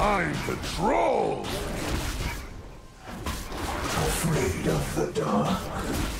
the troll! Afraid of the dark.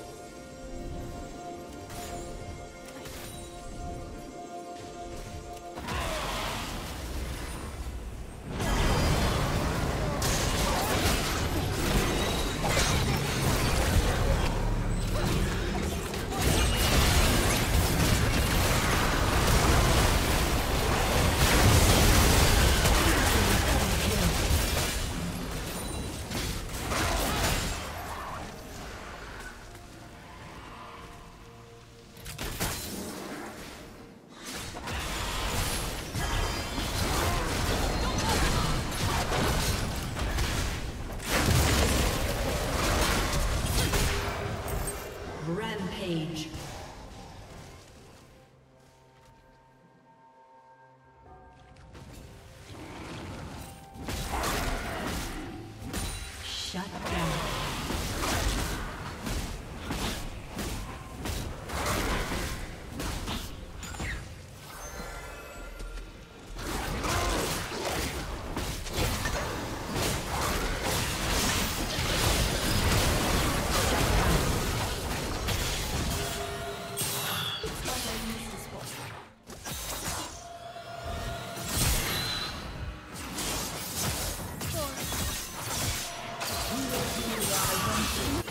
Rampage. Thank you.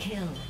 kill.